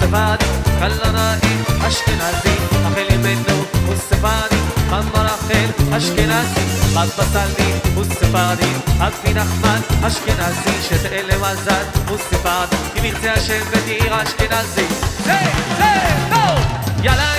ספרדי, קלנאי, אשכנזי, אכל ממנו הוא ספרדי, ממר אכל אשכנזי, בבא סאלי הוא ספרדי, אבי נחמן אשכנזי, שתהיה למזל הוא ספרדי, אם ירצה השם ותהיה אשכנזי. זה, זה, טוב! יאללה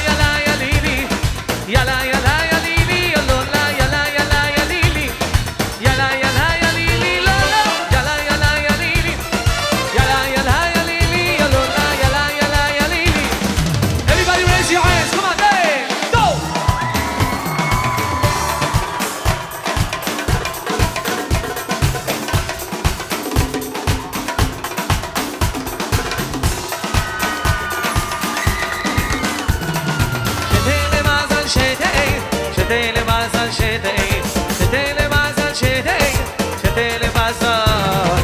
שתהיה, שתהיה למזל שתהיה, שתהיה למזל שתהיה, שתהיה למזל.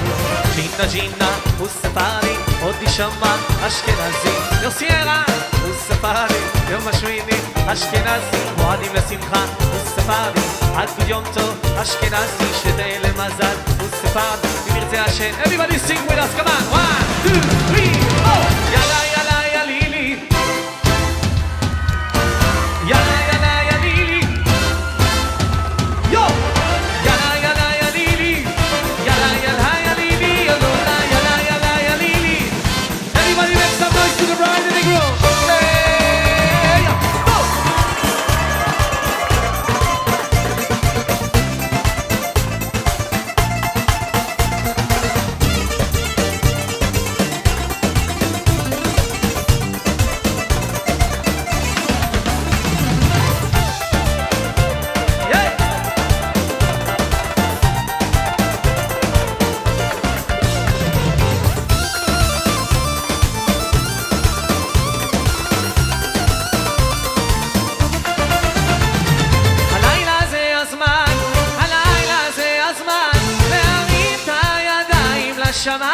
ג'ינה ג'ינה הוא ספרי, עוד יישמע אשכנזי. יוסי ערן הוא ספרי, יום השמיני אשכנזי. מועדים לשמחה הוא ספרי, עד יום טוב אשכנזי. שתהיה למזל הוא ספרי, אם ירצה השם. Everybody sing with us, come on, one, two, three, four. יאללה Shama.